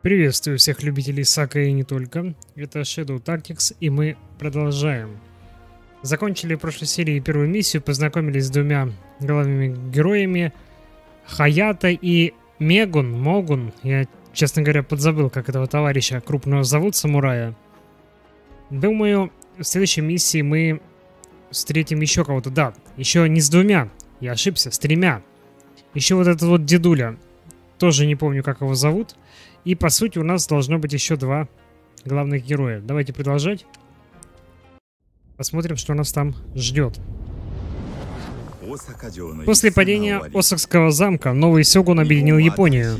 Приветствую всех любителей Сака и не только. Это Shadow Tactics, и мы продолжаем. Закончили в прошлой серии первую миссию, познакомились с двумя главными героями. Хаята и Мегун, Могун. Я, честно говоря, подзабыл, как этого товарища крупного зовут, самурая. Думаю, в следующей миссии мы встретим еще кого-то. Да, еще не с двумя. Я ошибся, с тремя. Еще вот этот вот дедуля. Тоже не помню, как его зовут. И по сути у нас должно быть еще два главных героя. Давайте продолжать. Посмотрим, что нас там ждет. После падения Осакского замка новый Сёгун объединил Японию.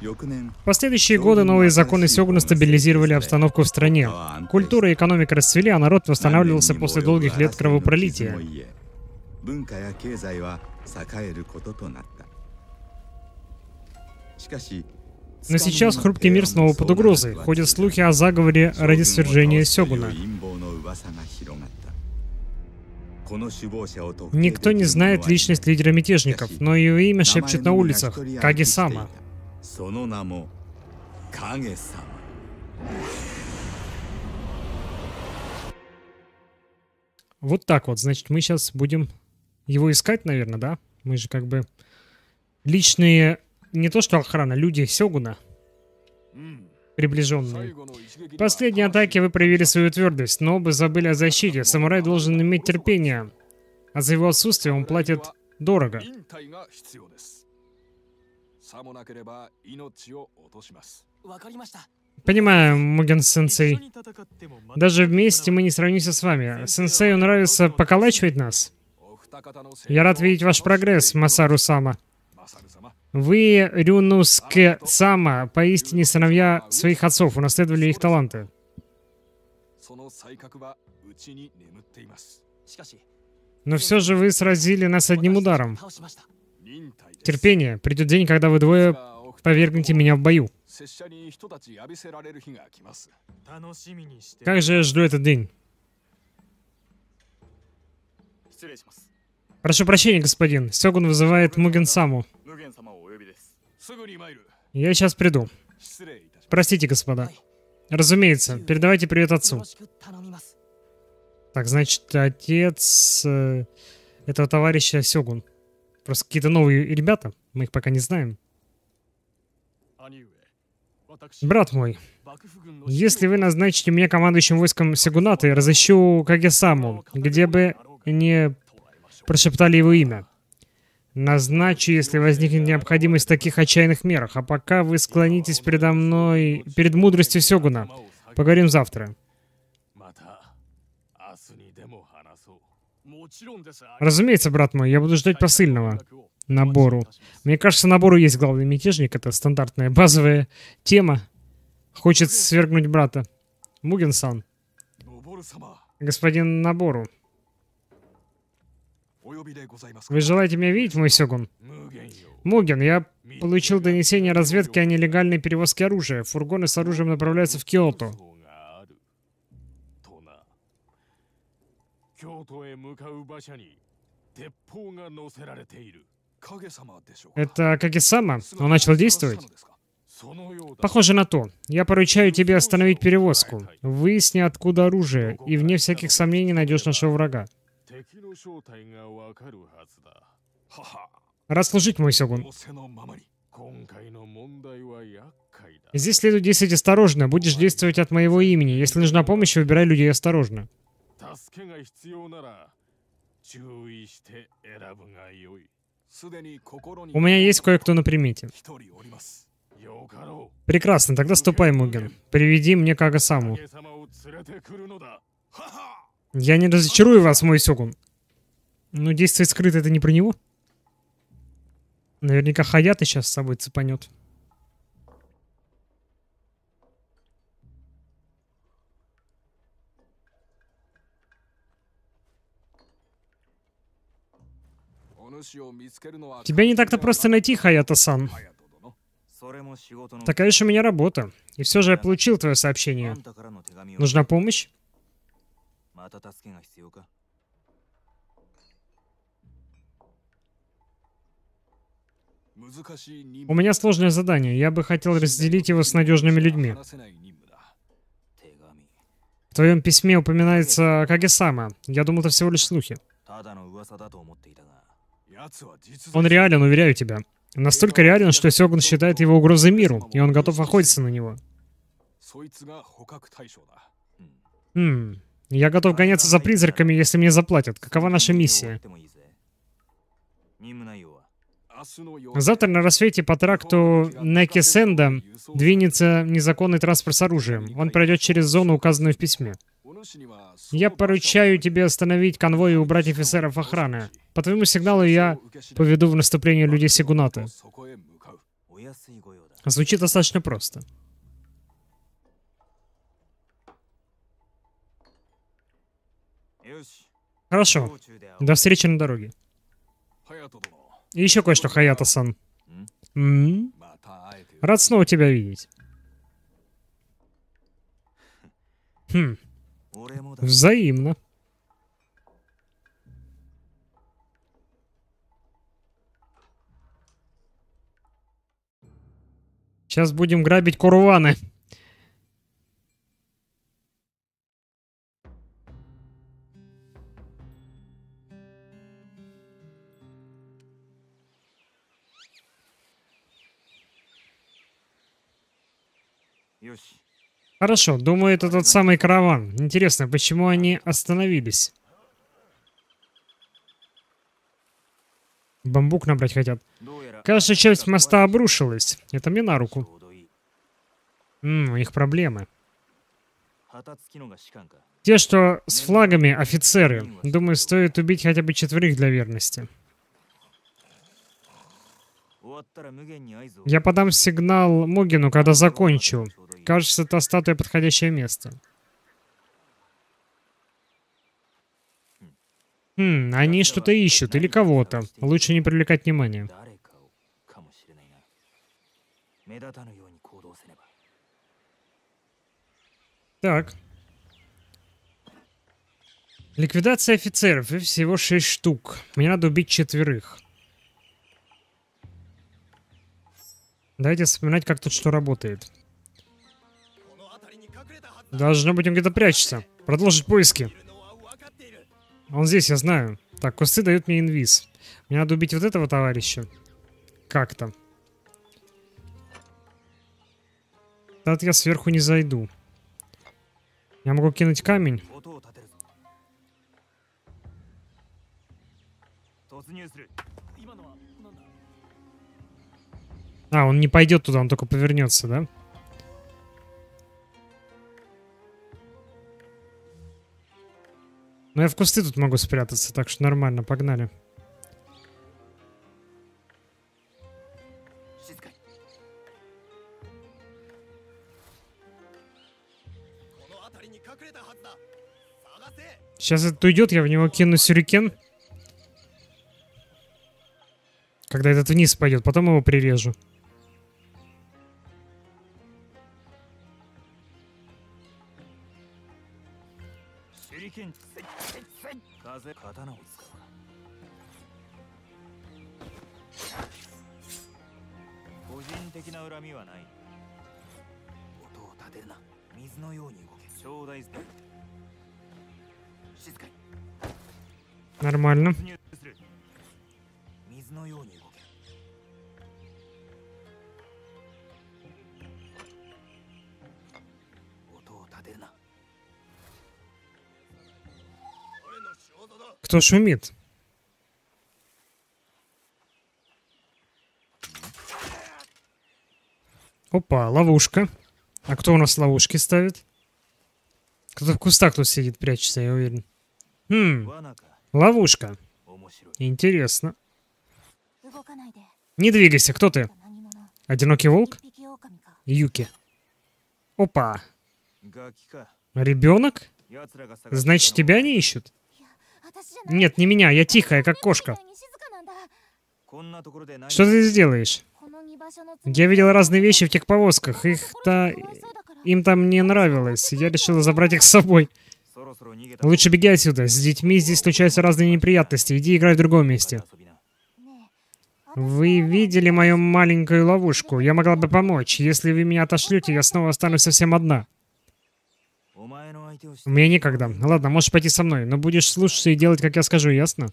В последующие годы новые законы Сёгуна стабилизировали обстановку в стране. Культура и экономика расцвели, а народ восстанавливался после долгих лет кровопролития. Но сейчас хрупкий мир снова под угрозой. Ходят слухи о заговоре ради свержения Сёгуна. Никто не знает личность лидера мятежников, но ее имя шепчет на улицах. Каги-сама. Вот так вот, значит, мы сейчас будем его искать, наверное, да? Мы же как бы личные, не то что охрана, люди Сёгуна, приближенные. В последней атаке вы проявили свою твердость, но оба забыли о защите. Самурай должен иметь терпение, а за его отсутствие он платит дорого. Понимаю, Муген-сенсей. Даже вместе мы не сравнимся с вами. Сенсею нравится поколачивать нас. Я рад видеть ваш прогресс, Масару-сама. Вы, Рюнуске-сама, поистине сыновья своих отцов, унаследовали их таланты. Но все же вы сразили нас одним ударом. Терпение. Придет день, когда вы двое повергнете меня в бою. Как же я жду этот день? Прошу прощения, господин. Сёгун вызывает Муген-саму. Я сейчас приду. Простите, господа. Разумеется, передавайте привет отцу. Так, значит, отец э, этого товарища Сёгун. Просто какие-то новые ребята, мы их пока не знаем. Брат мой, если вы назначите меня командующим войском Сёгуната, я разыщу Кагесаму, где бы не прошептали его имя. Назначу, если возникнет необходимость в таких отчаянных мерах. А пока вы склонитесь передо мной, перед мудростью Сёгуна. Поговорим завтра. Разумеется, брат мой, я буду ждать посыльного. Набору. Мне кажется, набору есть главный мятежник. Это стандартная базовая тема. Хочет свергнуть брата. Муген-сан. Господин Набору. Вы желаете меня видеть, мой Сёгун? Муген, я получил донесение разведки о нелегальной перевозке оружия. Фургоны с оружием направляются в Киото. Это Кагесама? Он начал действовать? Похоже на то. Я поручаю тебе остановить перевозку. Выясни, откуда оружие, и вне всяких сомнений найдешь нашего врага. Рад служить, мой Сёгун. Здесь следует действовать осторожно. Будешь действовать от моего имени. Если нужна помощь, выбирай людей осторожно. У меня есть кое-кто на примете. Прекрасно, тогда ступай, Муген. Приведи мне Кага-саму. Я не разочарую вас, мой Сёгун. Ну, действие скрыто это не про него. Наверняка Хаята сейчас с собой цепанет. Тебя не так-то просто найти, Хаята-сан. Такая же у меня работа. И все же я получил твое сообщение. Нужна помощь? У меня сложное задание. Я бы хотел разделить его с надежными людьми. В твоем письме упоминается Кагесама. Я думал, это всего лишь слухи. Он реален, уверяю тебя. Настолько реален, что Сёгун считает его угрозой миру, и он готов охотиться на него. Хм. Я готов гоняться за призраками, если мне заплатят. Какова наша миссия? Завтра на рассвете по тракту Некисенда двинется незаконный транспорт с оружием. Он пройдет через зону, указанную в письме. Я поручаю тебе остановить конвой и убрать офицеров охраны. По твоему сигналу я поведу в наступление людей Сигуната. Звучит достаточно просто. Хорошо. До встречи на дороге. И еще кое-что, Хаято-сан. Рад снова тебя видеть. Хм. Взаимно. Сейчас будем грабить курваны. Хорошо, думаю, это тот самый караван. Интересно, почему они остановились? Бамбук набрать хотят. Кажется, часть моста обрушилась. Это мне на руку. Ммм, у них проблемы. Те, что с флагами, офицеры. Думаю, стоит убить хотя бы четверых для верности. Я подам сигнал Мугину, когда закончу. Кажется, та статуя подходящее место. Хм, они что-то ищут или кого-то. Лучше не привлекать внимания. Так. Ликвидация офицеров. И всего шесть штук. Мне надо убить четверых. Давайте вспоминать, как тут что работает. Должно быть, он где-то прячется. Продолжить поиски. Он здесь, я знаю. Так, кусты дают мне инвиз. Мне надо убить вот этого товарища. Как-то. Тогда я сверху не зайду. Я могу кинуть камень. А, он не пойдет туда, он только повернется, да? Но я в кусты тут могу спрятаться, так что нормально, погнали. Сейчас это уйдет, я в него кину сюрикен. Когда этот вниз пойдет, потом его прирежу. Нормально. Кто шумит? Опа, ловушка. А кто у нас ловушки ставит? Кто-то в кустах тут сидит, прячется, я уверен. Хм, ловушка. Интересно. Не двигайся, кто ты? Одинокий волк? Юки. Опа. Ребенок? Значит, тебя не ищут? Нет, не меня, я тихая, как кошка. Что ты сделаешь? Я видел разные вещи в тех повозках. Их-то... Им там не нравилось. Я решила забрать их с собой. Лучше беги отсюда. С детьми здесь случаются разные неприятности. Иди играй в другом месте. Вы видели мою маленькую ловушку. Я могла бы помочь. Если вы меня отошлете, я снова останусь совсем одна. Мне некогда. Ладно, можешь пойти со мной, но будешь слушаться и делать, как я скажу, ясно?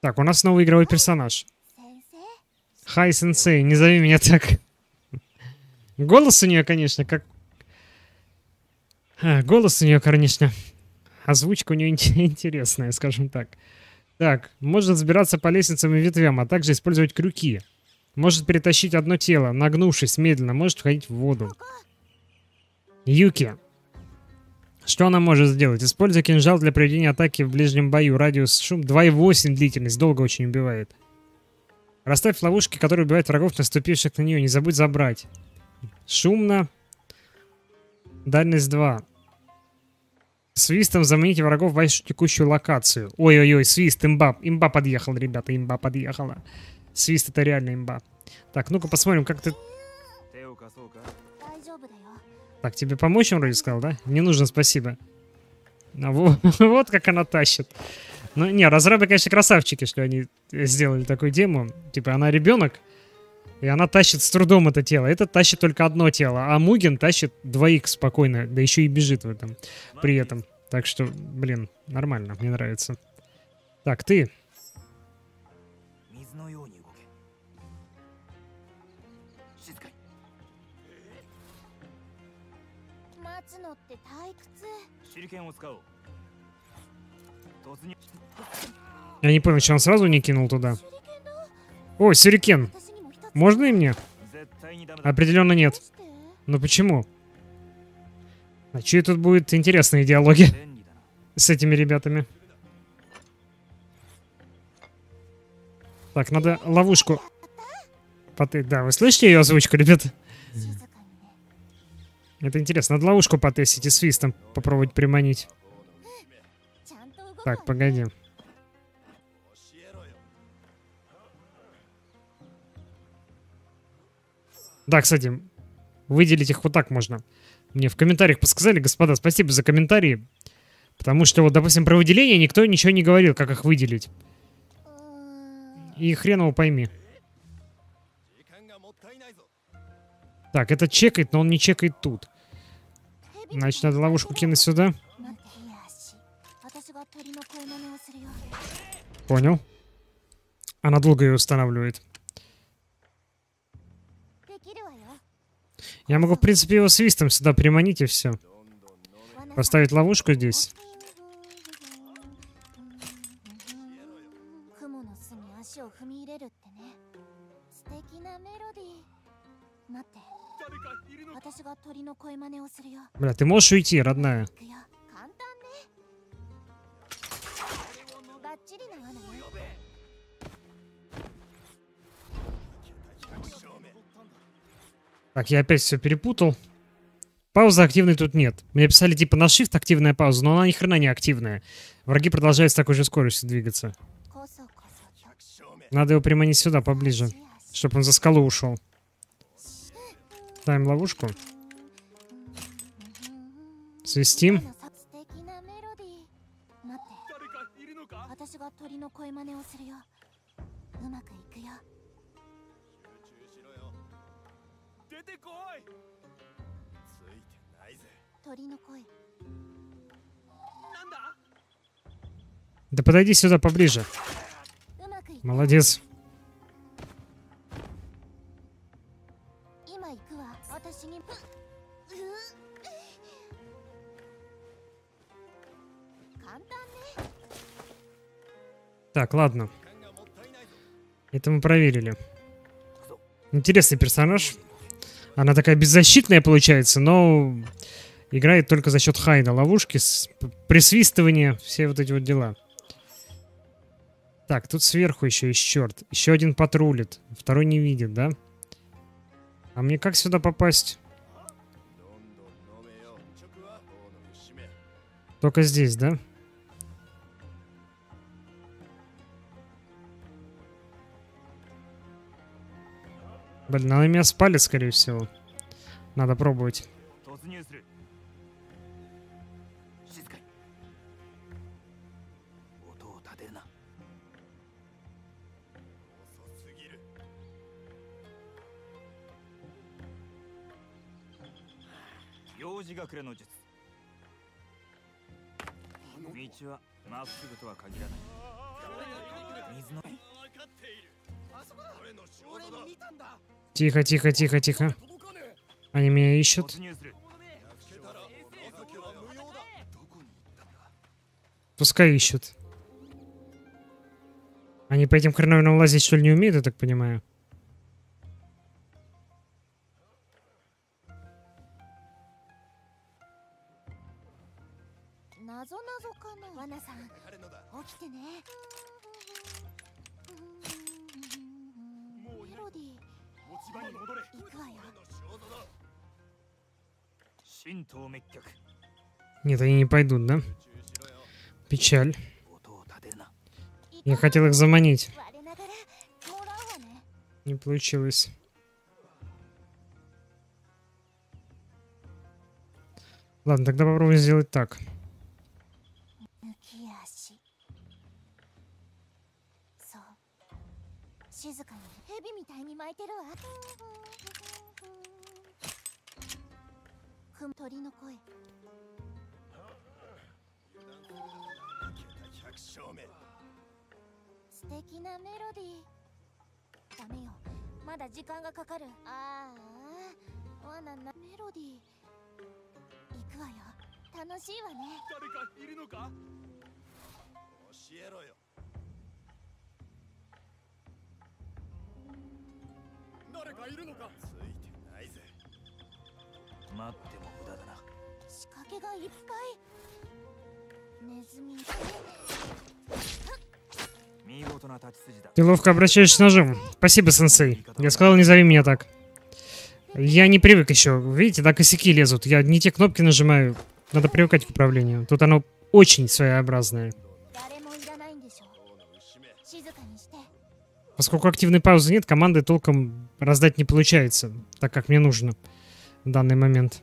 Так, у нас новый игровой персонаж. Хай, сенсей, не зови меня так. Голос у нее, конечно, как... А, голос у нее, конечно. Озвучка у нее интересная, скажем так. Так, можно забираться по лестницам и ветвям, а также использовать крюки. Может перетащить одно тело, нагнувшись медленно, может входить в воду. Юки. Что она может сделать? Используя кинжал для проведения атаки в ближнем бою. Радиус шум 2,8 длительность. Долго очень убивает. Расставь ловушки, которые убивают врагов, наступивших на нее. Не забудь забрать. Шумно. Дальность 2. Свистом замените врагов в вашу текущую локацию. Ой-ой-ой, свист, имба. Имба подъехал, ребята, имба подъехала. Свист это реально имба. Так, ну-ка посмотрим, как ты... Так, тебе помочь, он вроде сказал, да? Не нужно, спасибо. А вот, вот как она тащит. Ну, не, разрабы, конечно, красавчики, что они сделали такую дему. Типа, она ребенок, и она тащит с трудом это тело. Это тащит только одно тело, а Мугин тащит двоих спокойно, да еще и бежит в этом при этом. Так что, блин, нормально, мне нравится. Так, ты. 手裏剣を使おう突入 Я не понял, что он сразу не кинул туда. 手裏剣だ О, сюрикен. 私にも一つ Можно и мне? 絶対にダメだ Определенно ど нет. うして Но почему? А чьи тут будут интересные диалоги 便利だな с этими ребятами? Так, надо ловушку. Поты... Да, вы слышите ее озвучку, ребята? Это интересно. Надо ловушку потестить и свистом попробовать приманить. Так, погоди. Да, кстати, выделить их вот так можно. Мне в комментариях подсказали, господа, спасибо за комментарии. Потому что, вот, допустим, про выделение никто ничего не говорил, как их выделить. И хрен его пойми. Так, это чекает, но он не чекает тут. Значит, надо ловушку кинуть сюда. Понял. Она долго ее устанавливает. Я могу, в принципе, его свистом сюда приманить и все. Поставить ловушку здесь. Бля, ты можешь уйти, родная? Так, я опять все перепутал. Паузы активной тут нет. Мне писали типа на shift активная пауза, но она ни хрена не активная. Враги продолжают с такой же скоростью двигаться. Надо его приманить сюда, поближе, чтобы он за скалу ушел. Ставим ловушку. Свистим. Да подойди сюда поближе. Молодец. Так, ладно. Это мы проверили. Интересный персонаж. Она такая беззащитная получается, но играет только за счет хайна, ловушки, присвистывания, все вот эти вот дела. Так, тут сверху еще есть черт. Еще один патрулит, второй не видит, да? Да. А мне как сюда попасть? Только здесь, да? Блин, она меня спалит, скорее всего. Надо пробовать. 障子隠れの術道はまっすぐとは限らない水の Тихо, тихо, тихо, тихо. Они меня ищут. 突入する Пускай ищут. Они по этим хреновинам лазить, что ли, не умеют, я так понимаю? なぞなぞかなワナさん起きてねメロディー行くわよ神道滅却 Нет, они не пойдут, да? Печаль. 音を立てるな Я хотел их заманить. 我ながらもらうわね Не получилось. Ладно, тогда попробуем сделать так. Неловко обращаешься с ножом. Спасибо, сенсей. Я сказал, не зови меня так. Я не привык еще. Видите, да, косяки лезут. Я не те кнопки нажимаю. Надо привыкать к управлению. Тут оно очень своеобразное. Поскольку активной паузы нет, команды толком раздать не получается, так как мне нужно в данный момент.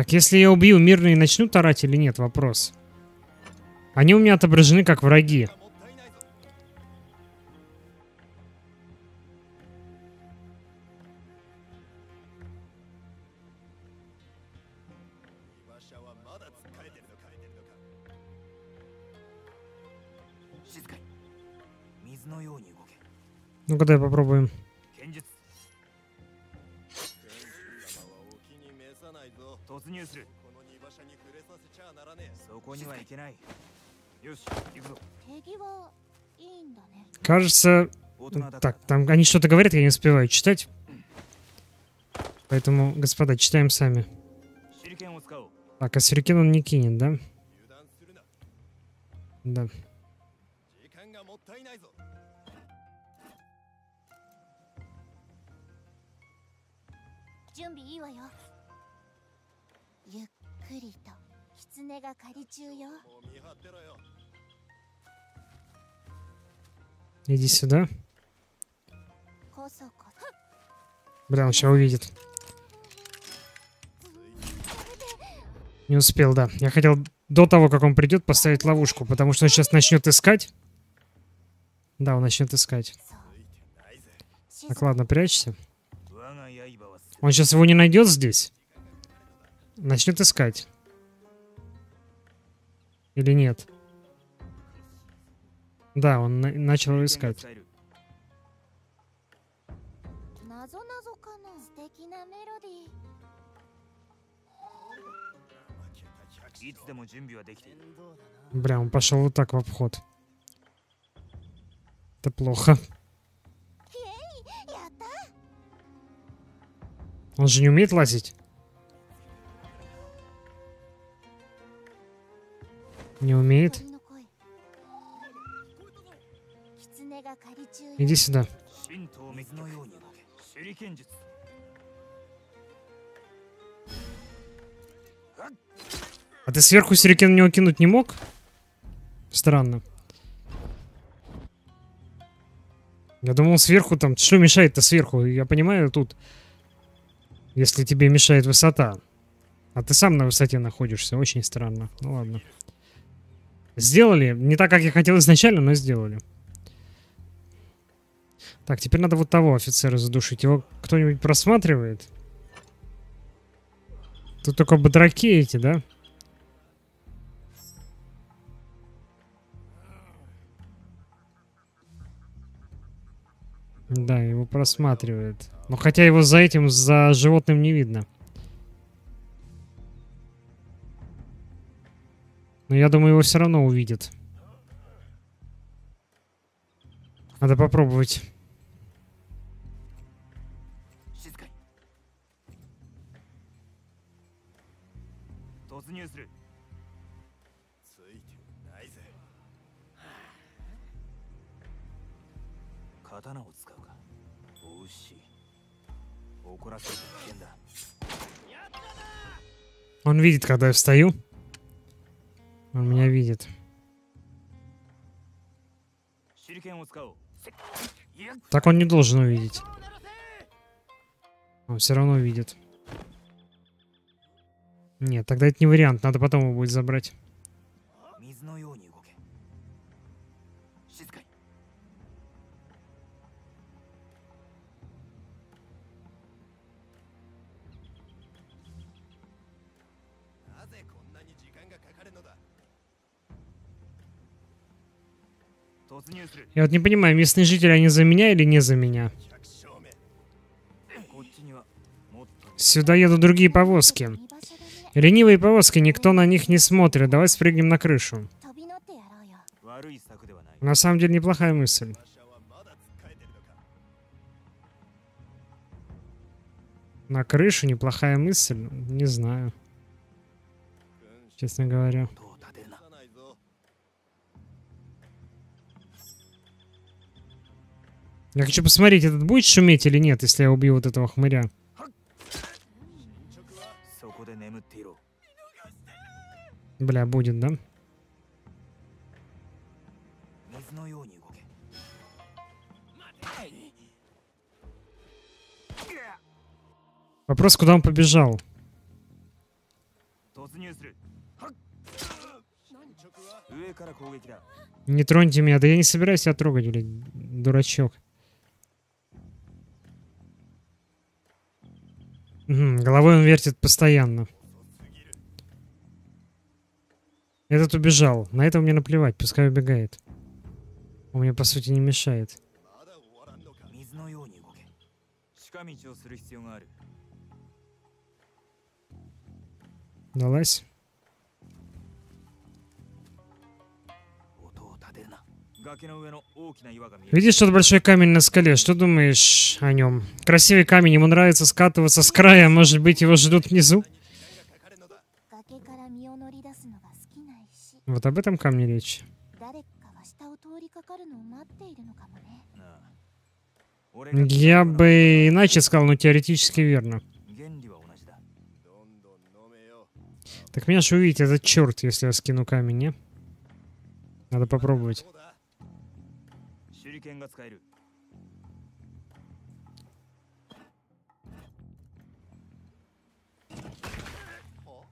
Так, если я убью, мирные начнут орать или нет? Вопрос. Они у меня отображены как враги. Ну-ка, дай попробуем. 入するこの居場所に触れさせちゃならねえそこにはいけないよし行くぞ手際いいんだね Кажется... 大人だった Так, там они что-то говорят, я не успеваю читать. Поэтому, господа, читаем сами. 手裏剣を使おう Так, а сюрикен он не кинет, да? 油断するな Да. くりと狐が狩り中よもう見張ってろよ Иди сюда. こそこそ Бля, он сейчас увидит. Не успел, да. Я хотел до того, как он придет, поставить ловушку, потому что он сейчас начнет искать. Да, он начнет искать. 静 Так, か ладно, прячься. 我が刃は Он сейчас его не найдет здесь. начнет искать. Или нет? Да, он на начал искать. Бля, он пошел вот так в обход. Это плохо. Он же не умеет лазить. Не умеет. Иди сюда. А ты сверху сюрикен в него кинуть не мог? Странно. Я думал, сверху там... Что мешает-то сверху? Я понимаю, тут... Если тебе мешает высота. А ты сам на высоте находишься. Очень странно. Ну ладно. Сделали. Не так, как я хотел изначально, но сделали. Так, теперь надо вот того офицера задушить. Его кто-нибудь просматривает? Тут только батраки эти, да? Да, его просматривает. Но хотя его за этим, за животным не видно. Но я думаю, его все равно увидят. Надо попробовать. Он видит, когда я встаю. Он меня видит. Так он не должен увидеть. Он все равно видит. Нет, тогда это не вариант. Надо потом его будет забрать. Я вот не понимаю, местные жители, они за меня или не за меня? Сюда едут другие повозки. Ленивые повозки, никто на них не смотрит. Давай спрыгнем на крышу. На самом деле неплохая мысль. На крышу неплохая мысль? Не знаю. Честно говоря. Я хочу посмотреть, этот будет шуметь или нет, если я убью вот этого хмыря. Бля, будет, да? Вопрос, куда он побежал? Не троньте меня, да я не собираюсь тебя трогать, блядь, дурачок. Головой он вертит постоянно. Этот убежал. На этого мне наплевать, пускай убегает. Он мне, по сути, не мешает. Далась? Видишь тот большой камень на скале? Что думаешь о нем? Красивый камень, ему нравится скатываться с края. Может быть, его ждут внизу? Вот об этом камне речь. Я бы иначе сказал, но теоретически верно. Так меня же увидит этот черт, если я скину камень, не? Надо попробовать. どうだ手裏剣が使える ほ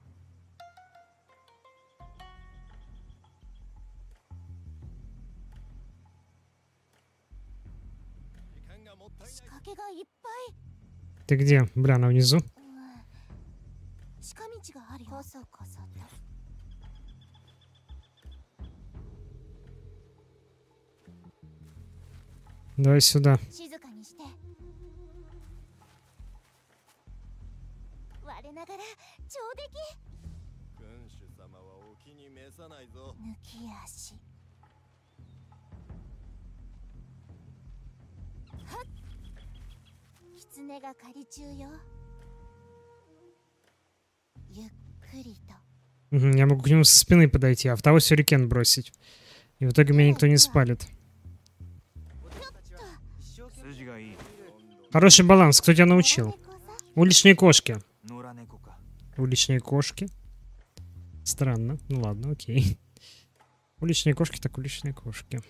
時間がもったい仕ない掛けがいっぱい Ты где? Бля, она внизу. と Мгм, Я могу к нему со спины подойти, а в того сюрикен бросить. И в итоге меня никто не спалит. Хороший баланс. Кто тебя научил? Уличные кошки. Уличные кошки. Странно. Ну ладно, окей. Уличные кошки, так уличные кошки.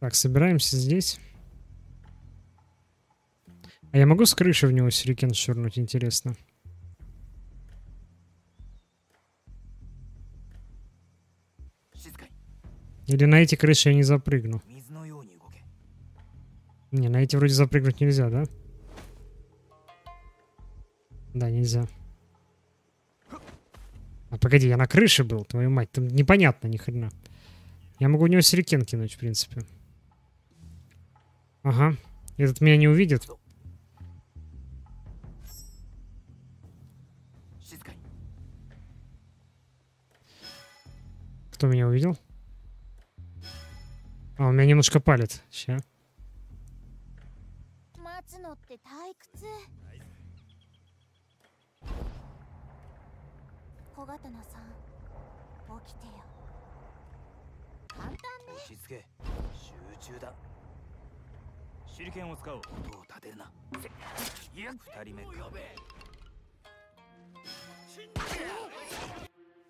Так, собираемся здесь. А я могу с крыши в него сюрикен швырнуть, интересно? Или на эти крыши я не запрыгну. Не, на эти вроде запрыгнуть нельзя, да? Да, нельзя. А погоди, я на крыше был, твою мать. Там непонятно ни хрена. Я могу у него сирикен кинуть, в принципе. Ага. Этот меня не увидит. Кто меня увидел? А, у меня немножко палец. Сейчас.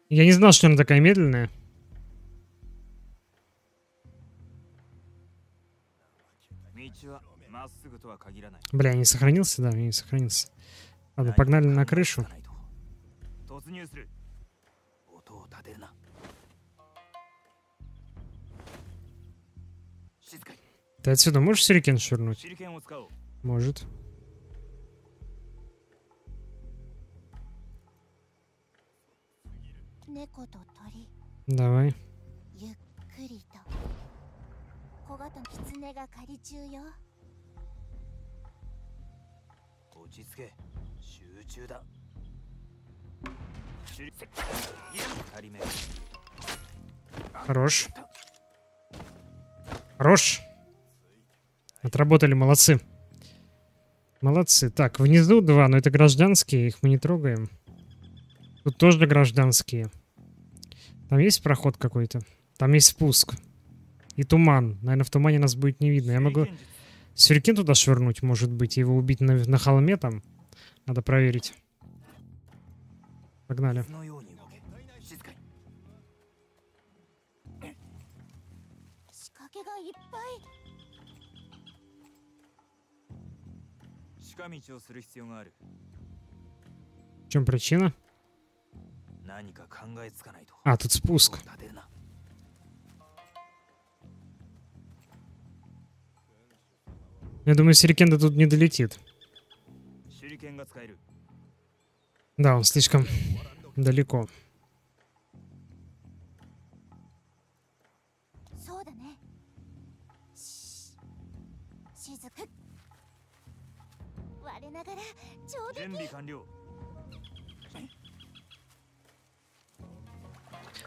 Я не знал, что она такая медленная. Бля, не сохранился, да, не сохранился. Ладно, погнали на крышу. Ты отсюда можешь сюрикен швырнуть? Может. Давай. 狐が狩り中よ落ち着け集中だ手裏剣いや二人目 Хорош. Хорош. Отработали, молодцы. Молодцы. Так, внизу два, но это гражданские, их мы не трогаем. Тут тоже гражданские. Там есть проход какой-то? Там есть спуск. И туман. Наверное, в тумане нас будет не видно. Я могу сюрикен туда швырнуть, может быть, и его убить на, на холме там. Надо проверить. Погнали. В чем причина? А, тут спуск. Я думаю, Сирикенда тут не долетит. Да, он слишком далеко.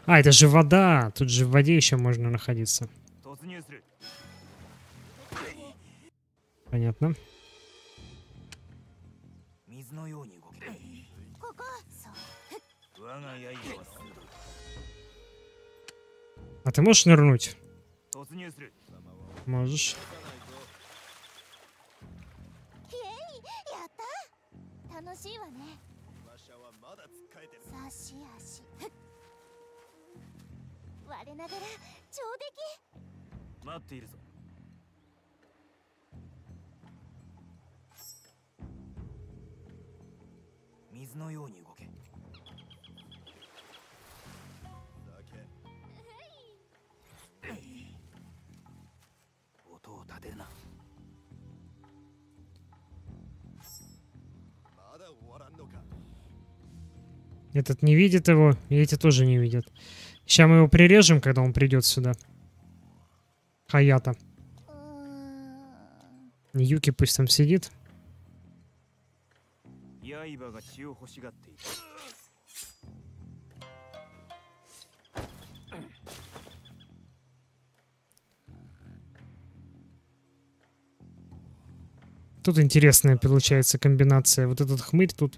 А, это же вода. Тут же в воде еще можно находиться. Понятно. А ты можешь нырнуть? Можешь. Ладно, 水のように動け酒音を立てるなまだ終わらんのか Этот не видит его, и эти тоже не видят. Сейчас мы его прирежем, когда он придет сюда. Хаята. 来うーん Юки пусть там сидит. 刃が血を欲しがっている Тут интересная получается комбинация. Вот этот хмырь тут.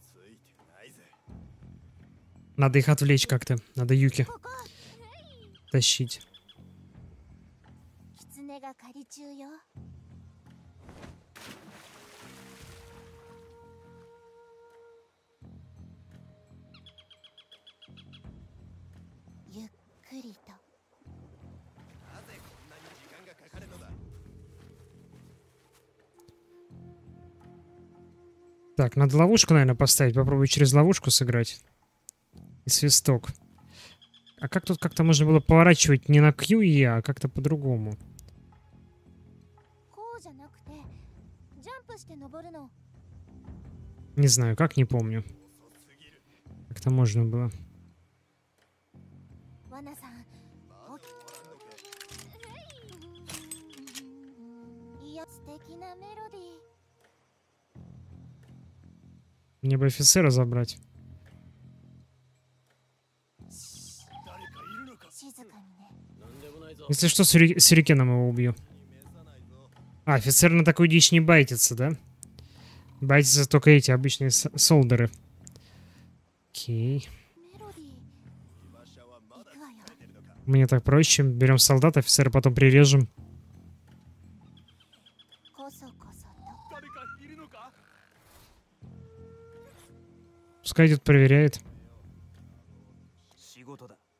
ついてないぜ Надо их отвлечь как-то. Надо Юки ここ тащить. 狐が狩り中よゆっくりとなぜこんなに時間がかかるのだ Так, надо ловушку, наверное, поставить. Попробую через ловушку сыграть. И свисток. А как тут как-то можно было поворачивать не на Q и E, а как-то по-другому? こうじゃなくてジャンプして登るの Не знаю, как, не помню. Как-то можно было. Мне бы офицера забрать. Если что, сюри... сюрикеном его убью. А, офицер на такую дичь не байтится, да? Байтятся только эти обычные солдеры. Окей. Мне так проще. Берем солдат, офицера потом прирежем. Пускай идет проверяет.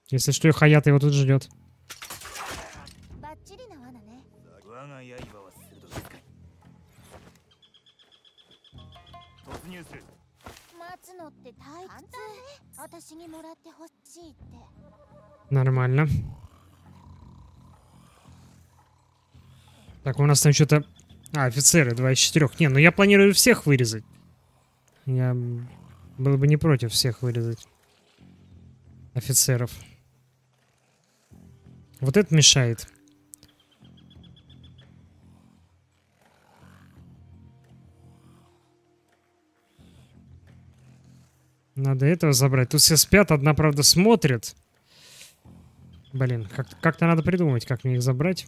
Если что, и Хаята его тут ждет. Нормально. Так, у нас там что-то... А, офицеры, два из четырех. Не, ну я планирую всех вырезать. Я был бы не против всех вырезать. Офицеров. Вот это мешает. Надо этого забрать. Тут все спят, одна, правда, смотрит. Блин, как- как-то надо придумать, как мне их забрать.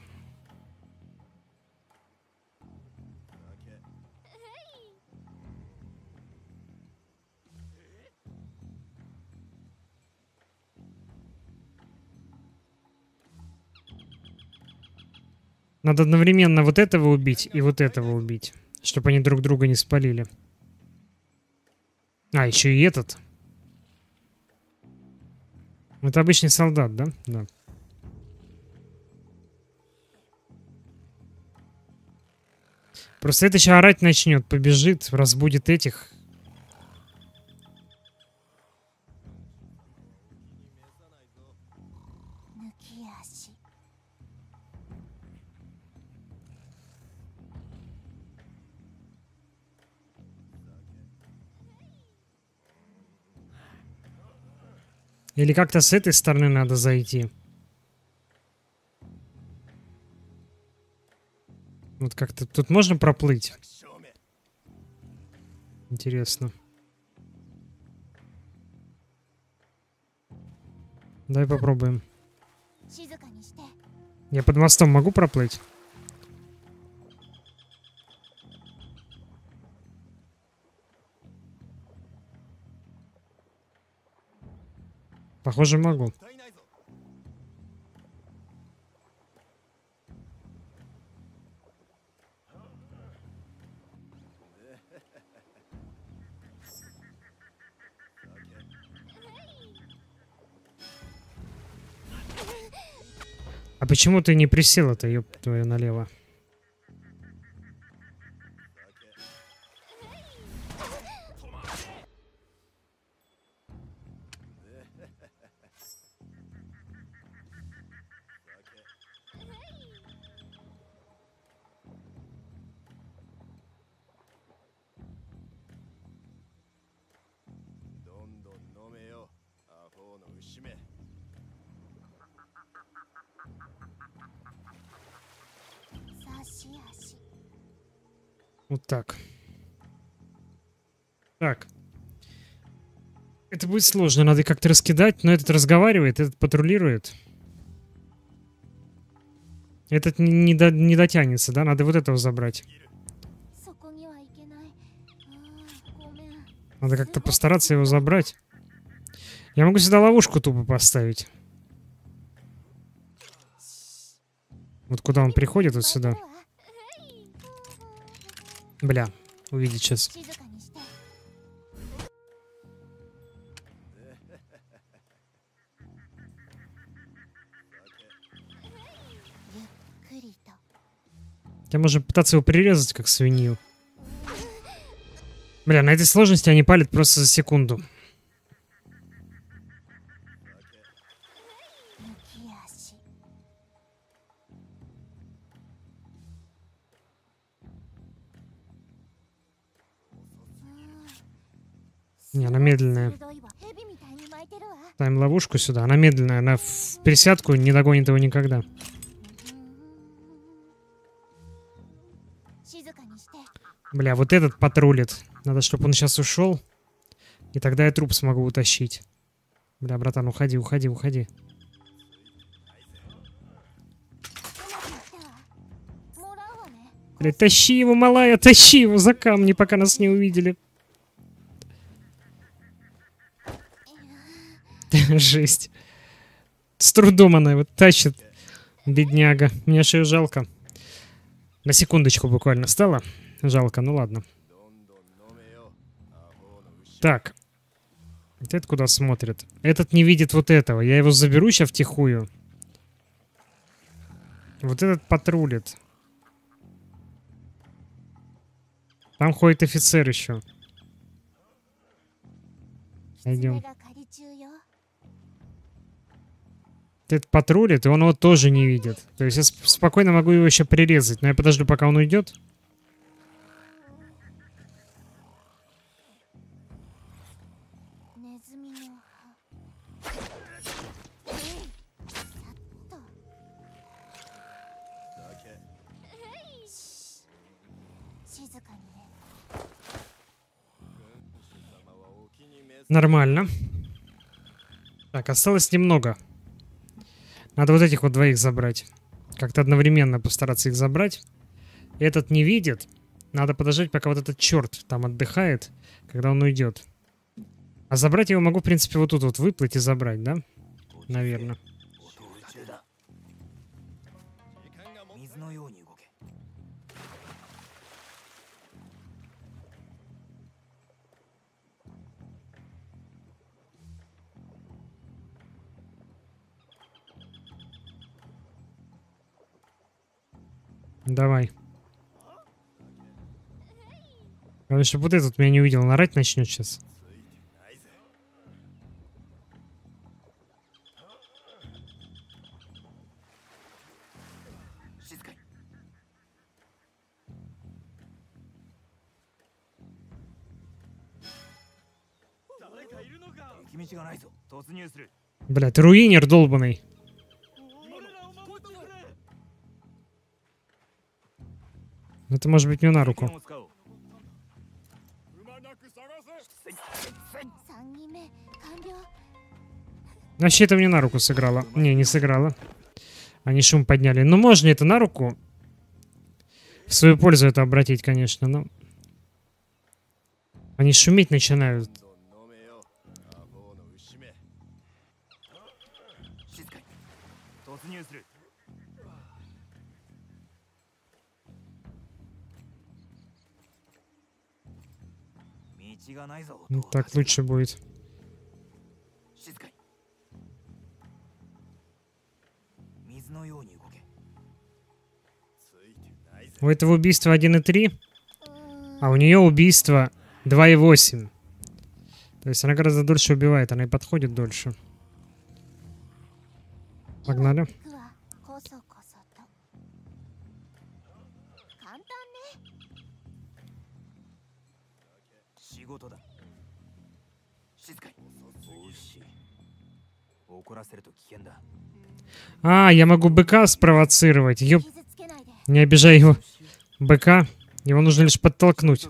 Надо одновременно вот этого убить и вот этого убить, чтобы они друг друга не спалили. А, еще и этот. Это обычный солдат, да? Да. Просто это еще орать начнет, побежит, разбудит этих. Или как-то с этой стороны надо зайти. Вот как-то тут можно проплыть? Интересно. Давай попробуем. Я под мостом могу проплыть? Похоже, могу. А почему ты не присела-то, ёб твою налево? Так. Так. Это будет сложно, надо как-то раскидать, но этот разговаривает, этот патрулирует. Этот не, не, до, не дотянется, да? Надо вот этого забрать. Надо как-то постараться его забрать. Я могу сюда ловушку тупо поставить. Вот куда он приходит, вот сюда. Бля, увидеть сейчас. Хотя можем пытаться его прирезать, как свинью. Бля, на этой сложности они палят просто за секунду. Не, она медленная. Ставим ловушку сюда. Она медленная. Она в пересядку не догонит его никогда. Бля, вот этот патрулит. Надо, чтобы он сейчас ушел. И тогда я труп смогу утащить. Бля, братан, уходи, уходи, уходи. Бля, тащи его, малая, тащи его за камни, пока нас не увидели. Жесть. С трудом она его тащит, бедняга. Мне шею жалко. На секундочку буквально стало. Жалко, ну ладно. Так. Этот куда смотрит? Этот не видит вот этого. Я его заберу сейчас втихую. Вот этот патрулит. Там ходит офицер еще. Пойдем. этот патрулит, и он его тоже не видит. То есть я спокойно могу его еще прирезать, но я подожду, пока он уйдет. Нормально. Так, осталось немного. Надо вот этих вот двоих забрать. Как-то одновременно постараться их забрать. Этот не видит. Надо подождать, пока вот этот черт там отдыхает, когда он уйдет. А забрать его могу, в принципе, вот тут вот выплыть и забрать, да? Наверное. Давай. Главное, чтобы вот этот меня не увидел. Нарать начнет сейчас. Блять, руинер долбанный. Это может быть мне на руку. Вообще это мне на руку сыграло. Не, не сыграло. Они шум подняли. Но можно это на руку. В свою пользу это обратить, конечно, но... Они шуметь начинают. Ну, ну так лучше будет. У этого убийства 1,3, а у нее убийство 2,8. То есть она гораздо дольше убивает, она и подходит дольше. Погнали. А, я могу быка спровоцировать. Ёп. Не обижай его. Быка. Его нужно лишь подтолкнуть.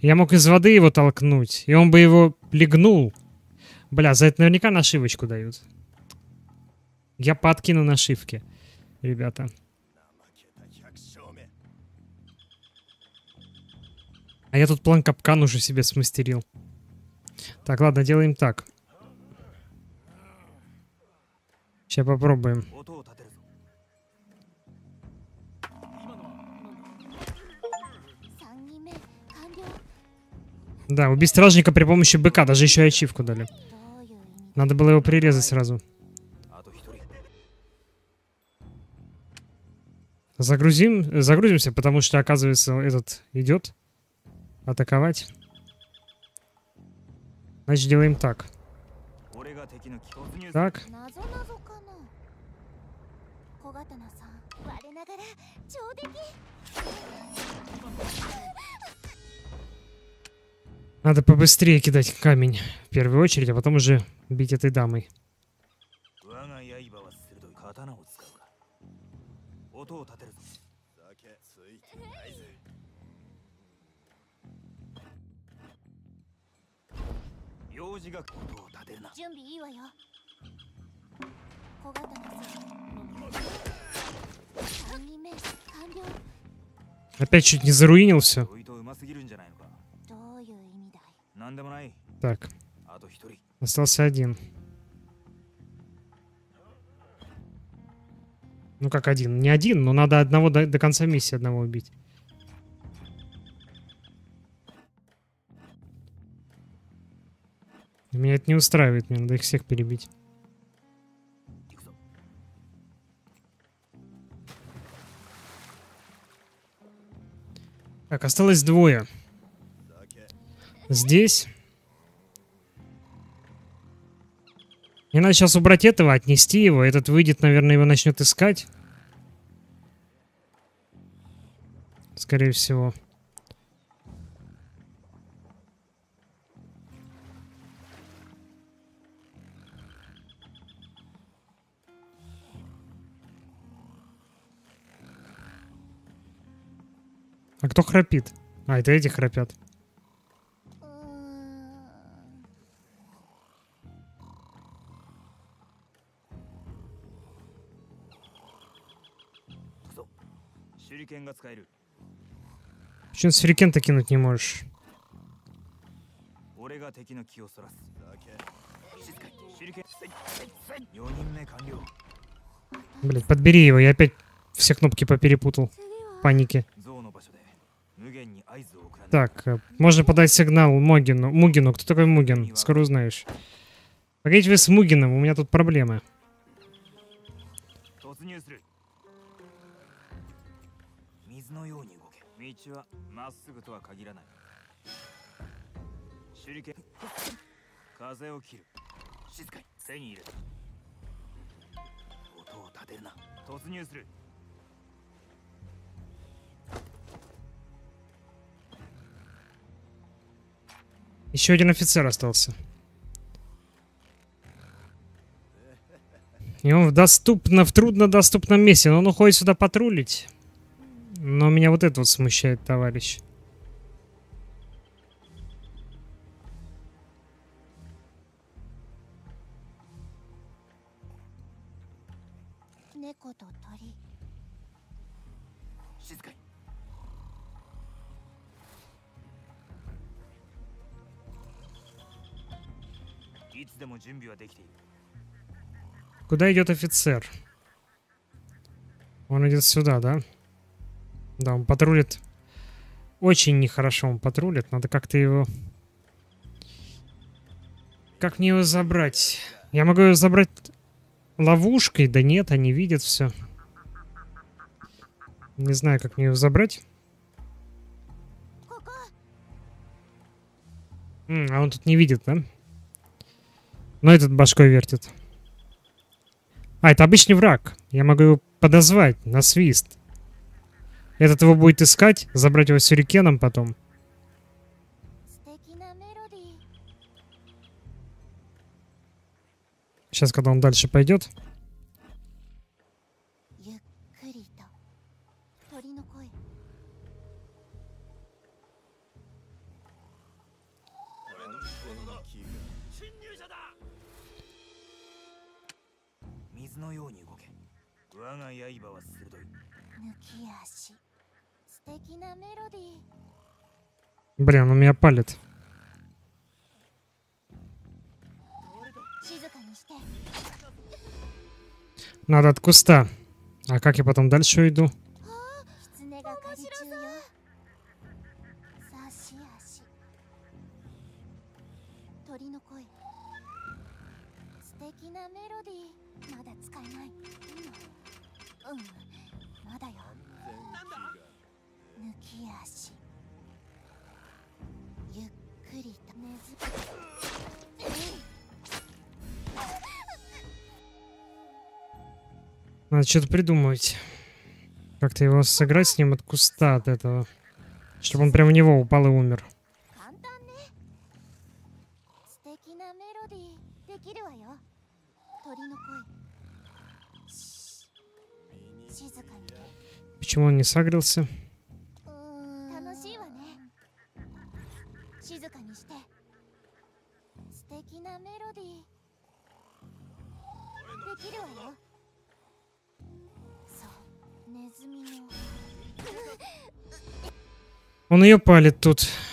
Я мог из воды его толкнуть, и он бы его легнул. Бля, за это наверняка нашивочку дают. Я подкину нашивки, ребята. А я тут план капкан уже себе смастерил. Так, ладно, делаем так. Сейчас попробуем. Да, убить стражника при помощи быка, даже еще и ачивку дали. Надо было его прирезать сразу. Загрузим, загрузимся, потому что, оказывается, этот идет атаковать. Значит, делаем так. Так. Надо побыстрее кидать камень в первую очередь, а потом уже бить этой дамой. 幼児が音を立てるな準備いいわよ小刀さん3人目完了 Опять чуть не заруинил все. ちょいとうますぎるんじゃないのかどういう意味だいなんでもない Так, あと一人 остался один. Ну как один? Не один, но надо одного до, до конца миссии одного убить. Меня это не устраивает, мне надо их всех перебить. Так, осталось двое. Здесь. Мне надо сейчас убрать этого, отнести его. Этот выйдет, наверное, его начнет искать. Скорее всего. А кто храпит? А, это эти храпят. Почему сюрикен-то кинуть не можешь? Блин, подбери его, я опять все кнопки поперепутал. Паники. Так, э, можно подать сигнал Могину. Мугину, кто такой Мугин? Скоро узнаешь. Погодите вы с Мугиным, у меня тут проблемы. 突 Еще один офицер остался. И он в доступно, в труднодоступном месте, но он уходит сюда патрулить. Но меня вот это вот смущает, товарищ. Куда идет офицер? Он идет сюда, да? Да, он патрулит. Очень нехорошо он патрулит. Надо как-то его... Как мне его забрать? Я могу его забрать ловушкой? Да нет, они видят все. Не знаю, как мне его забрать. М, а он тут не видит, да? Но этот башкой вертит. А, это обычный враг. Я могу его подозвать на свист. Этот его будет искать, забрать его сюрикеном потом. Сейчас, когда он дальше пойдет. 我が刃は鋭い抜き足素敵なメロディー Блин, он меня палит. 静かにして Надо от куста. А как я потом дальше уйду? 抜き足ゆっくりと根付く Надо что-то придумать. Как-то его сыграть с ним от куста от этого. Чтобы он прям в него упал и умер. 簡単ね素 Он ее палит тут.「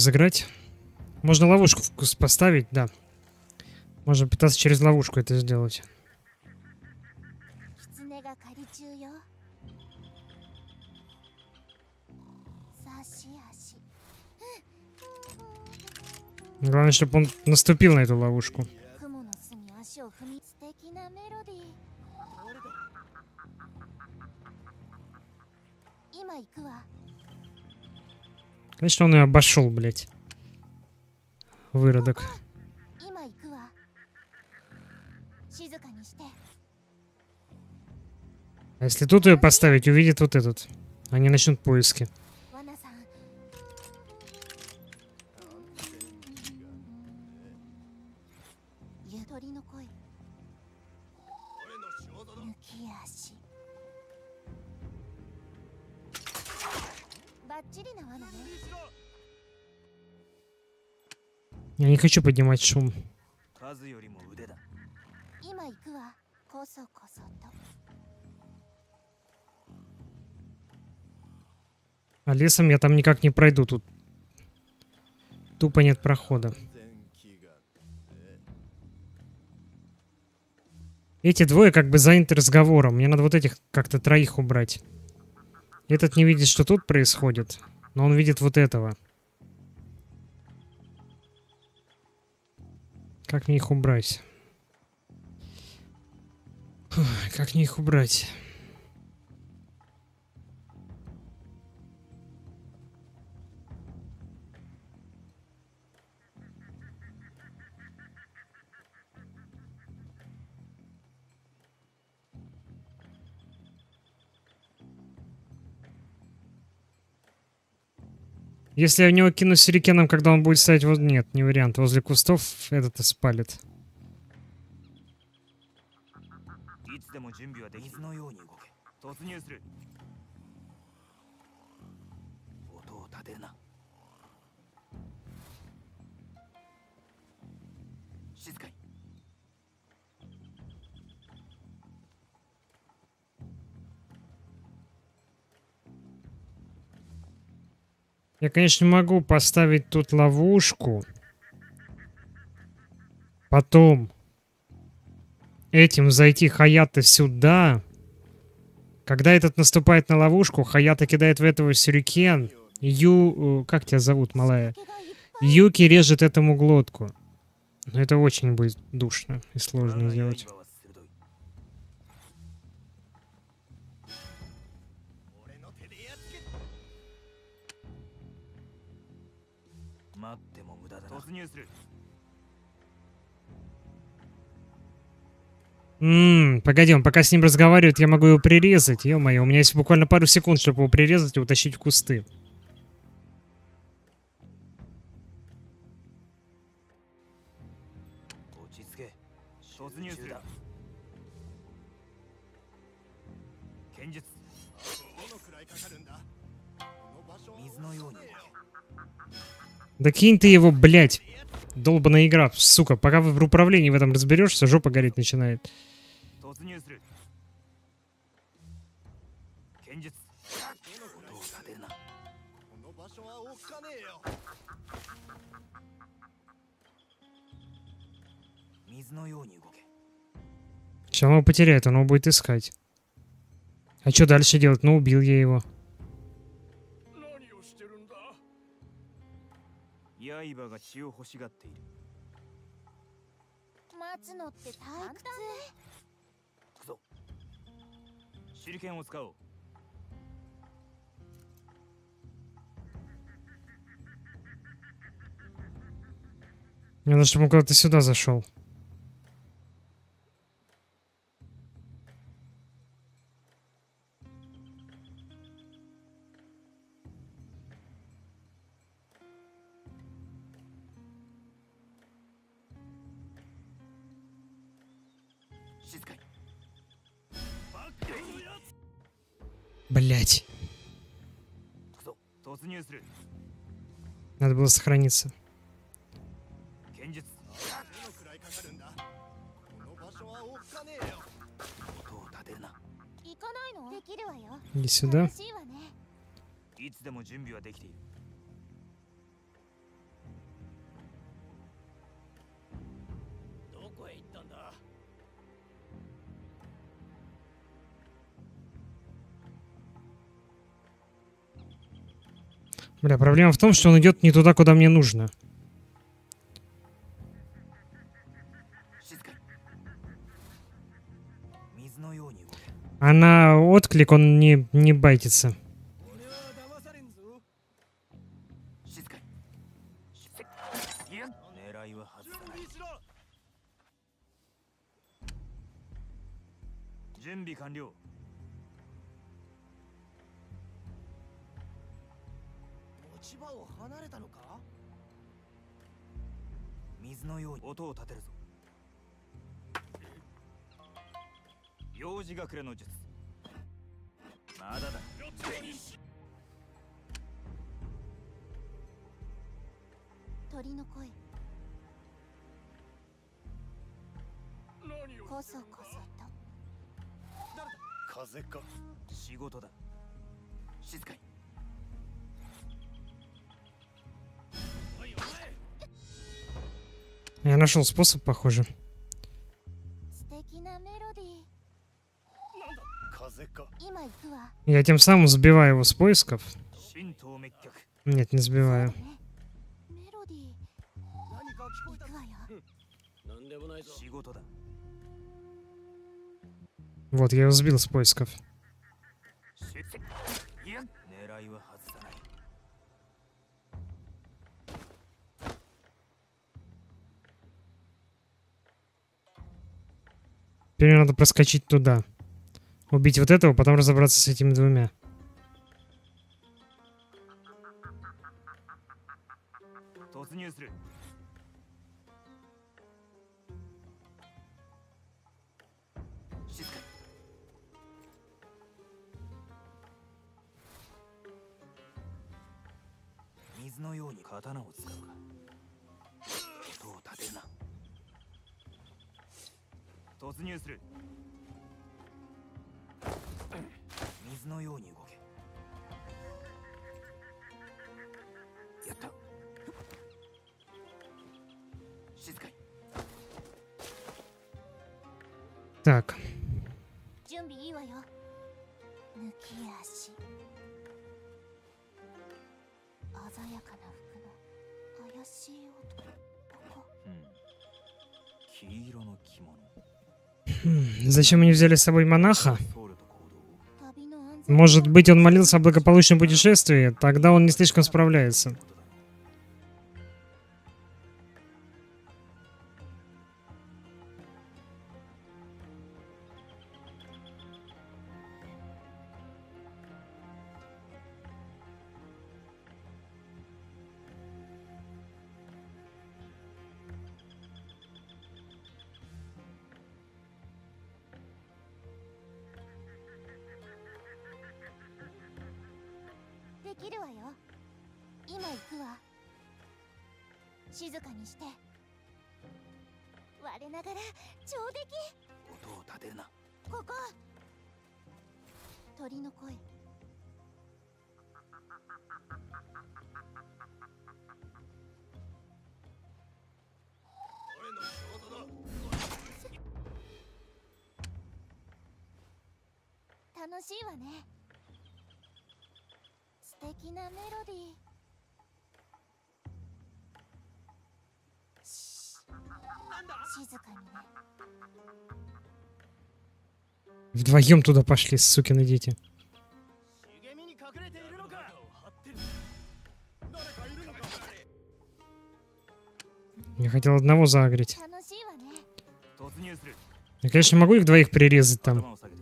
разыграть. Можно ловушку поставить, да. Можно пытаться через ловушку это сделать. Главное, чтобы он наступил на эту ловушку. Конечно, он ее обошел, блядь. Выродок. А если тут ее поставить, увидит вот этот. Они начнут поиски. хочу поднимать шум. А лесом я там никак не пройду, тут тупо нет прохода. Эти двое как бы заняты разговором. Мне надо вот этих как-то троих убрать. Этот не видит, что тут происходит, но он видит вот этого. Как мне их убрать? Фух, Как мне их убрать? Если я в него кину сюрикеном, когда он будет стоять вот Нет, не вариант. Возле кустов этот и спалит. いつ Я, конечно, могу поставить тут ловушку. Потом этим зайти Хаята сюда. Когда этот наступает на ловушку, Хаята кидает в этого сюрикен. Ю... Э, как тебя зовут, малая? Юки режет этому глотку. Но это очень будет душно и сложно сделать. Ммм, погоди, он пока с ним разговаривает, я могу его прирезать. Ё-моё, у меня есть буквально пару секунд, чтобы его прирезать и утащить в кусты. Да кинь ты его, блядь. Долбаная игра, сука. Пока в управлении в этом разберешься, жопа гореть начинает. Сейчас он его потеряет, он его будет искать. А что дальше делать? Ну, убил я его. 刃が血を欲しがっている待つのって退屈くぞ手裏剣を使おう Мне надо, чтобы он куда-то сюда зашел. Блять. Надо было сохраниться. Иди сюда. Бля, проблема в том, что он идет не туда, куда мне нужно. А Она отклик он не, не байтится. нашел способ, похоже. Я тем самым сбиваю его с поисков. Нет, не сбиваю. Вот, я его сбил с поисков. Теперь надо проскочить туда. Убить вот этого, потом разобраться с этими двумя. 水のように動けやった静かに Так, Хм, зачем они взяли с собой монаха? Может быть, он молился о благополучном путешествии? Тогда он не слишком справляется. きるわよ。今行くわ。静かにして。我ながら上出来。音を立てるな。ここ。鳥の声。楽しいわね。敵なメロディーシー静かにね Вдвоем туда пошли, сукины дети. 茂みに隠れているのか誰かいるのか Я хотел одного заагрить. 楽しいわね突入する Я, конечно, могу их двоих прирезать там. 頭を下げて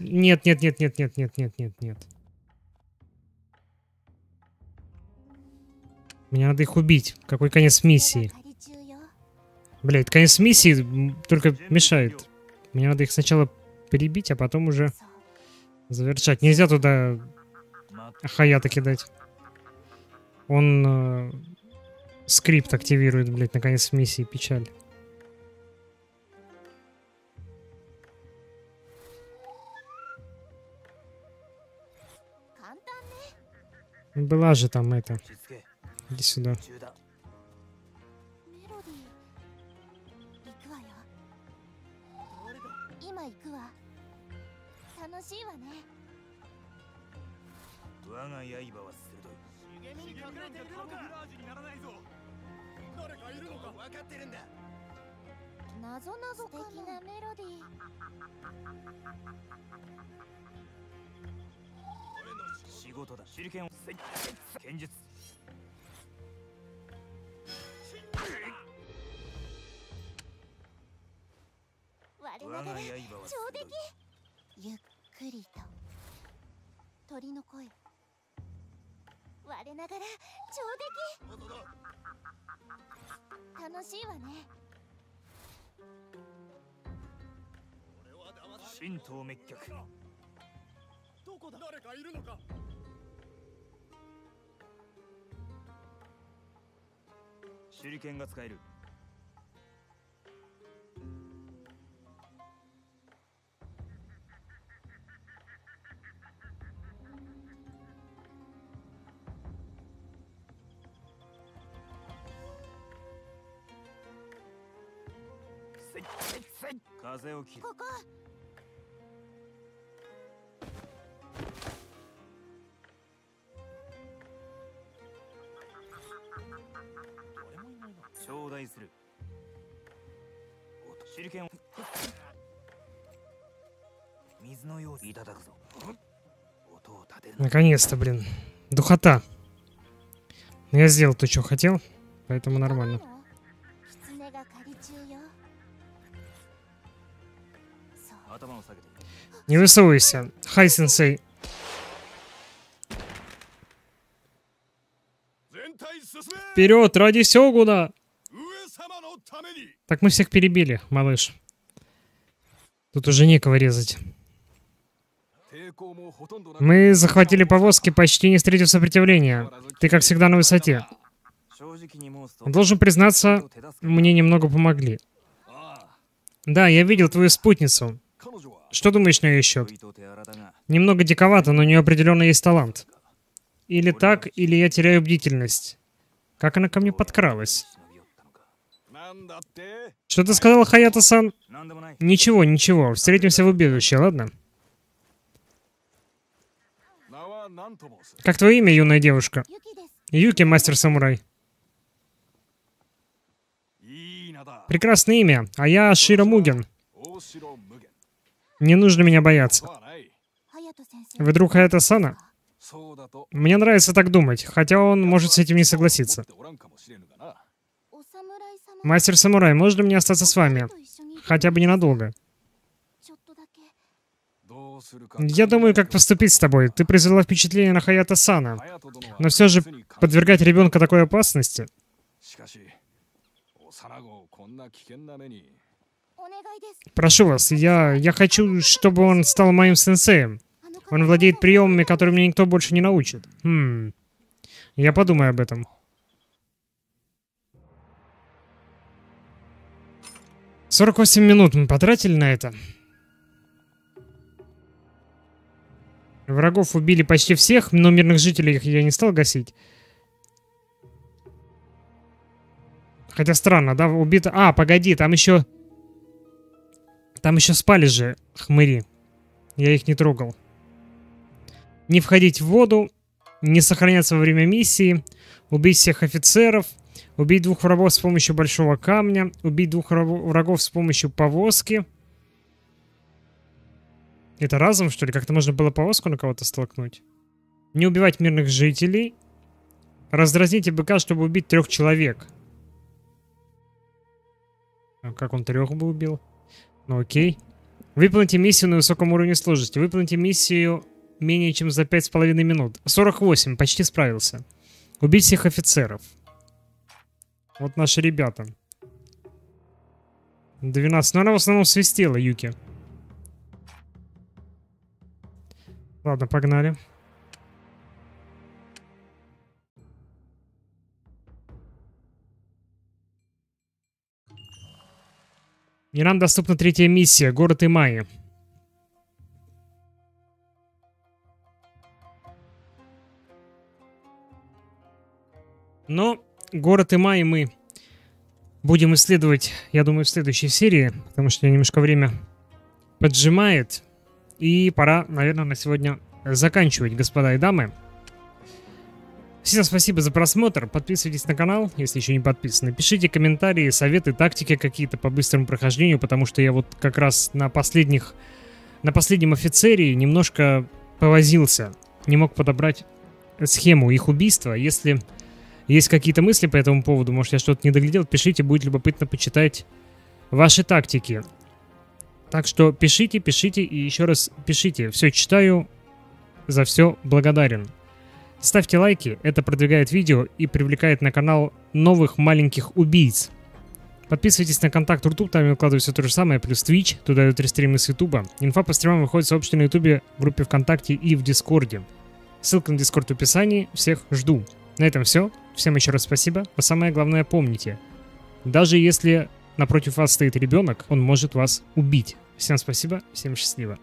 Нет, нет, нет, нет, нет, нет, нет, нет, нет. Мне надо их убить. Какой конец миссии? Блять, конец миссии только мешает. Мне надо их сначала перебить, а потом уже завершать. Нельзя туда Хаята кидать. Он э, скрипт активирует, блять, наконец миссии. Печаль. Была же там это. リスナー。今行くわ。楽しいわね。我が刃は鋭い。茂みに隠れているのか。ラージにならないぞ誰かいるのか分かってるんだ。なぞな。ぞか素敵なメロディー。仕事だ。手裏剣を。剣術。我我が刃はながら上出い来ゆっくりと鳥の声我ながら上出来楽しいわね俺は騙され神道滅却どこだ誰かいるのか手裏剣が使える風を切るここ頂戴するお手裏剣を水のようにいただくぞ音を立てるな Наконец-то, блин. Духота. Я сделал то, что хотел, поэтому нормально. Не высовывайся. Хай, сенсей. Вперед, ради Сёгуна! Так мы всех перебили, малыш. Тут уже некого резать. Мы захватили повозки, почти не встретив сопротивления. Ты, как всегда, на высоте. Должен признаться, мне немного помогли. Да, я видел твою спутницу. Что думаешь на ее счет? Немного диковато, но у нее определенно есть талант. Или так, или я теряю бдительность. Как она ко мне подкралась? Что ты сказал, Хаята-сан? Ничего, ничего. Встретимся в убежище, ладно? Как твое имя, юная девушка? Юки, мастер-самурай. Прекрасное имя, а я Широ Муген. Не нужно меня бояться. Вы друг Хаята Сана? Мне нравится так думать, хотя он может с этим не согласиться. Мастер-самурай, можно мне остаться с вами? Хотя бы ненадолго. Я думаю, как поступить с тобой. Ты произвела впечатление на Хаята Сана. Но все же подвергать ребенка такой опасности... Прошу вас, я, я хочу, чтобы он стал моим сенсеем. Он владеет приемами, которые мне никто больше не научит. Хм. Я подумаю об этом. Сорок восемь минут мы потратили на это. Врагов убили почти всех, но мирных жителей их я не стал гасить. Хотя странно, да, убито... А, погоди, там еще... Там еще спали же хмыри. Я их не трогал. Не входить в воду, не сохраняться во время миссии, убить всех офицеров, убить двух врагов с помощью большого камня, убить двух врагов с помощью повозки. Это разом, что ли? Как-то можно было повозку на кого-то столкнуть? Не убивать мирных жителей. Раздразните быка, чтобы убить трех человек. А как он трех бы убил? Ну окей. Выполните миссию на высоком уровне сложности. Выполните миссию менее чем за 5,5 минут. 48, почти справился. Убить всех офицеров. Вот наши ребята. 12. Но она в основном свистела, Юки. Ладно, погнали. И нам доступна третья миссия. Город Имайи. Но город Имайи мы будем исследовать, я думаю, в следующей серии, потому что немножко время поджимает. И пора, наверное, на сегодня заканчивать, господа и дамы. Всем спасибо за просмотр. Подписывайтесь на канал, если еще не подписаны. Пишите комментарии, советы, тактики какие-то по быстрому прохождению, потому что я вот как раз на последних... На последнем офицере немножко повозился. Не мог подобрать схему их убийства. Если есть какие-то мысли по этому поводу, может я что-то не доглядел, пишите, будет любопытно почитать ваши тактики. Так что пишите, пишите и еще раз пишите. Все читаю, за все благодарен. Ставьте лайки, это продвигает видео и привлекает на канал новых маленьких убийц. Подписывайтесь на контакт Рутуб, там я выкладываю все то же самое, плюс Twitch, туда идут рестримы с Ютуба. Инфа по стримам выходит в сообществе на Ютубе, в группе ВКонтакте и в Дискорде. Ссылка на Дискорд в описании, всех жду. На этом все. Всем еще раз спасибо. А самое главное помните, даже если напротив вас стоит ребенок, он может вас убить. Всем спасибо, всем счастливо.